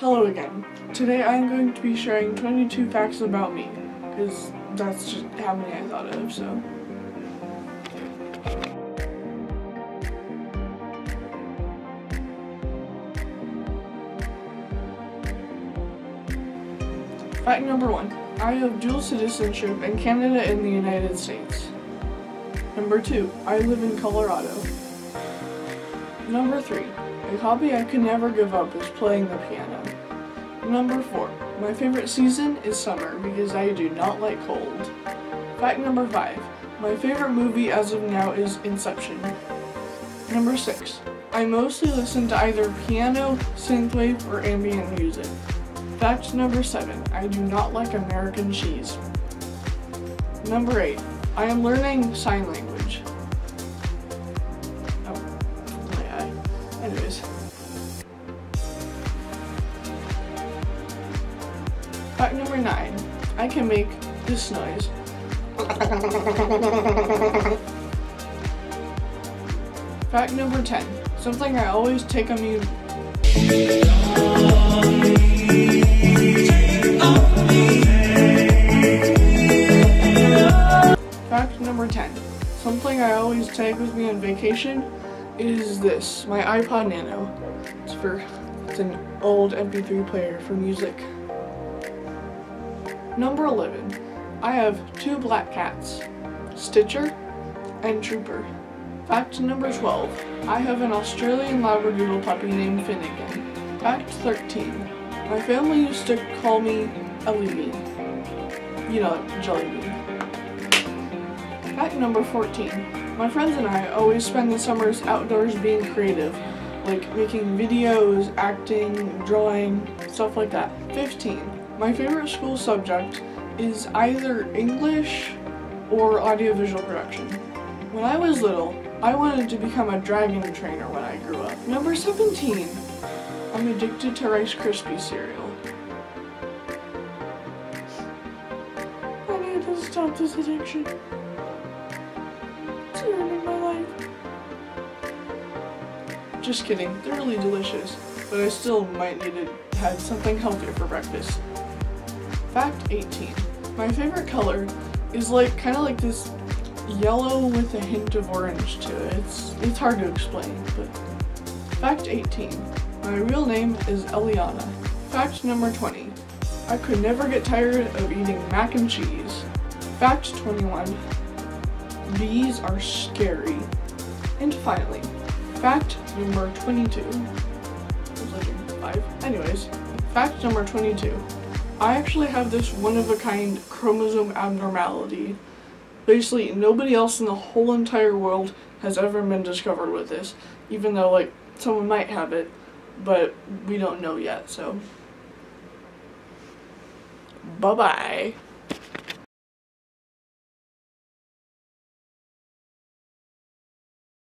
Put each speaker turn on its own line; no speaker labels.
Hello again. Today I'm going to be sharing 22 facts about me, because that's just how many I thought of, so. Fact number one. I have dual citizenship in Canada and the United States. Number two. I live in Colorado. Number three. A hobby I could never give up is playing the piano. Number 4. My favorite season is summer because I do not like cold. Fact number 5. My favorite movie as of now is Inception. Number 6. I mostly listen to either piano, synthwave, or ambient music. Fact number 7. I do not like American cheese. Number 8. I am learning sign language. Fact number nine. I can make this noise. Fact number 10. Something I always take on me. Fact number 10. Something I always take with me on vacation is this, my iPod Nano. It's for, it's an old MP3 player for music. Number 11. I have two black cats, Stitcher and Trooper. Fact number 12. I have an Australian Labradoodle puppy named Finnegan. Fact 13. My family used to call me Ellie Bean. You know, Jelly Bean. Fact number 14. My friends and I always spend the summers outdoors being creative, like making videos, acting, drawing, stuff like that. 15. My favorite school subject is either English or audiovisual production. When I was little, I wanted to become a dragon trainer when I grew up. Number 17. I'm addicted to Rice Krispie cereal. I need to stop this addiction It's ruining my life. Just kidding, they're really delicious, but I still might need to have something healthier for breakfast. Fact 18. My favorite color is like kind of like this yellow with a hint of orange to it. It's, it's hard to explain, but Fact 18. My real name is Eliana. Fact number 20. I could never get tired of eating mac and cheese. Fact 21. These are scary. And finally, fact number 22. Five. Anyways, fact number 22. I actually have this one-of-a-kind chromosome abnormality. Basically, nobody else in the whole entire world has ever been discovered with this, even though, like, someone might have it, but we don't know yet, so. Bye-bye.